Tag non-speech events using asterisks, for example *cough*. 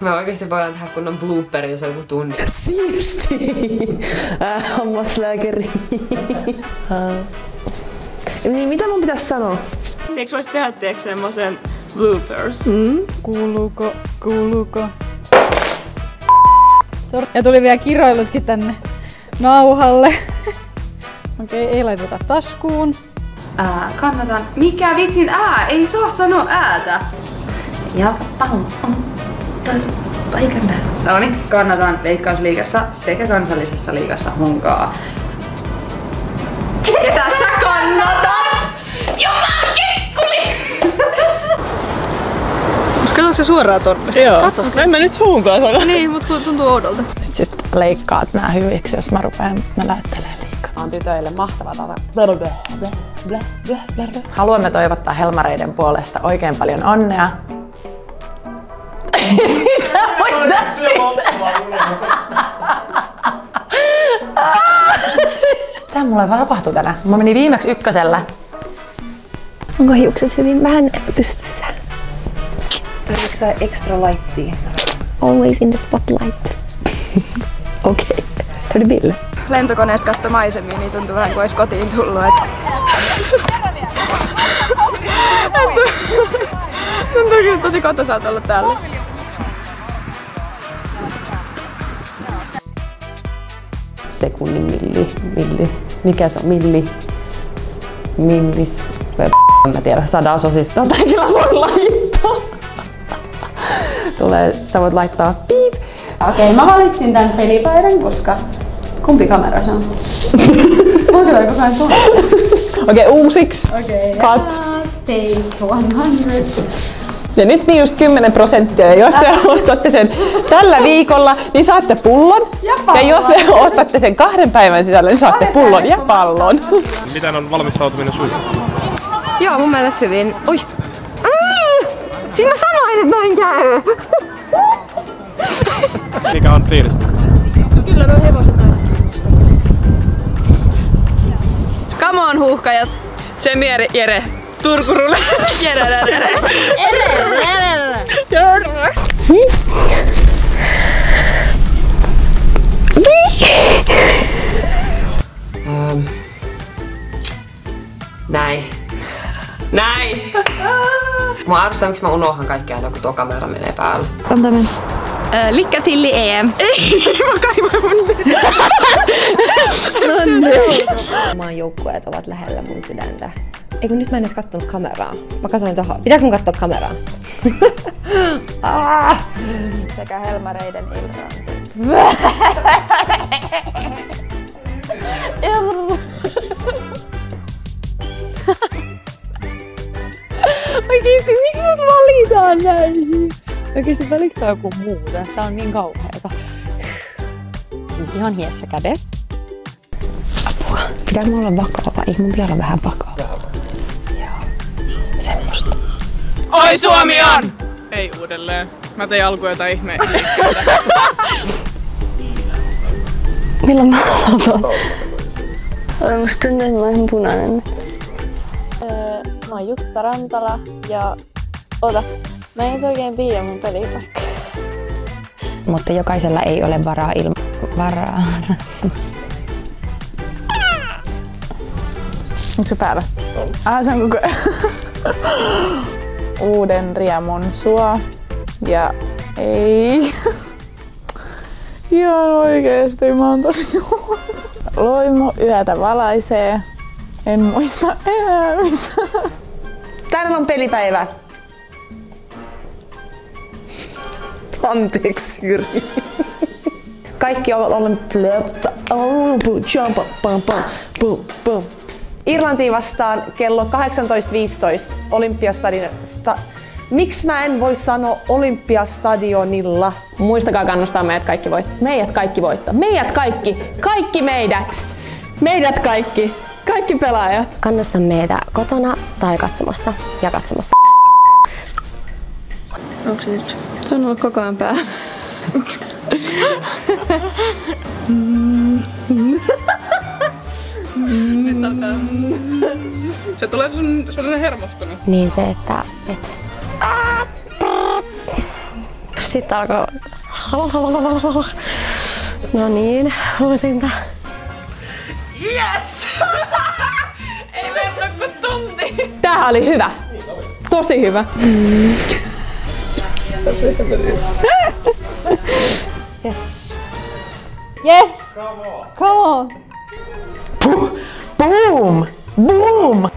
Me oikeasti voidaan tehdä kunnon blooperi, jos on joku tunni. Siisti! Äh, hammaslääkäri. Äh. niin mitä mun pitäisi sanoa? Eikö voisi tehdä tiedätkö, semmosen bloopers? Mm? Kuuluuko, kuuluuko? Ja tuli vielä kiroilutkin tänne nauhalle. Okei, okay, ei laiteta taskuun. Ää, kannatan. Mikä vitsin ää? Ei saa sanoa äätä. Ja pallo on paikan päällä. No niin, kannatan Veikkausliigassa sekä kansallisessa liigassa munkaa. Ketä sä kannatat? Katsotaanko se suoraan tonne? Joo. Katso. En mä nyt suun kanssa. Niin, mut kun tuntuu oudolta. Nyt sit leikkaat nää hyviksi, jos mä rupean mäläyttelee liikaa. On tytöille mahtava tata. Haluamme toivottaa Helmareiden puolesta oikein paljon onnea. Mitä voit Tää mulle vaan tapahtui tänään. Mä menin viimeksi ykkösellä. Onko hiukset hyvin vähän pystyssä? Tarvitsetko sä extra lightia? Always in the spotlight. *laughs* Okei. Okay. Du bild? Lentokoneesta katto maisemia, niin tuntuu vähän kuin olisi kotiin tullut. Et... *laughs* tuntuu kyllä tosi kotoisalta olla täällä. Sekunnin milli, milli. Mikä se on? Milli. Millis. En mä tiedä, sadasosista jotakin mä voin laittaa. Tulee, sä voit laittaa piip. Okei, mä valitsin tämän pelipäivän, koska kumpi kamera se on? Voiko toi koko ajan Okei, okay, uusiksi. Okei, okay, Cut. take 100. Ja nyt miinus 10 prosenttia. Ja jos te ostatte sen tällä viikolla, niin saatte pullon. Ja, ja jos te ostatte sen kahden päivän sisällä, niin saatte pullon ja pallon. Miten on valmistautuminen sulle? Joo, mun mielestä hyvin. Oi! Mm! Siis mä sanoin, että näin käy! Mikä on fiilistä? Kyllä nuo hevoset aina Come on huuhkajat! Semieri Jere. Turkurulle. *laughs* Näin. Näin! Mä arvostan, miksi mä unohan kaikki aina, kun tuo kamera menee päälle. Antaa mennä. Lycka till i EM! *laughs* Ei, mä kaivoin mun Maan *laughs* joukkueet ovat lähellä mun sydäntä. Eikö nyt mä en edes kattonut kameraa? Mä katsoin tohon. Pitääkö mun katsoa kameraa? *laughs* ah! Sekä Helmareiden Irlanti. *laughs* Oikeesti, miksi mut valitaan näihin? Oikeesti valittaa joku muu. Tästä on niin kauheeta. Siis ihan hiessä kädet. Apua. Pitääkö mulla olla vakava? Eikö mun pitää olla vähän vakava? Oi Suomi on! Ei uudelleen. Mä tein alkuun jotain ihme Milloin mä aloitan? Musta tuntuu, että mä oon punainen. Öö, mä oon Jutta Rantala ja ota, mä en oikein tiedä mun pelipaikka. Mutta jokaisella ei ole varaa ilma... Varaa. Onko se päällä? Ah, se on koko *laughs* Uuden riemun suo. Ja ei. *laughs* Ihan oikeesti, mä oon tosi. Loimu yötä valaisee. En muista enää mitään. Tänään on pelipäivä. Anteeksi, Jyri. Kaikki ovat olympiatta. Oh, jump, pam, pam, boom, boom. Irlantiin vastaan kello 18.15 Olympiastadion... Sta, Miksi mä en voi sanoa Olympiastadionilla? Muistakaa kannustaa meidät kaikki voittaa. Meidät kaikki voittaa. Meidät kaikki. Kaikki meidät. Meidät kaikki. Kaikki pelaajat. Kannusta meitä kotona tai katsomassa ja katsomassa. Onko se nyt? Tämä on ollut koko ajan pää. Nyt *laughs* Se tulee sellainen hermostunut. Niin se, että... Et... Sitten alkoi... No niin, uusinta. Yes! *laughs* Ei mennä kuin tunti. Tää oli hyvä. Tosi hyvä. Yes. Yes! Come on! Come on! Boom! Boom!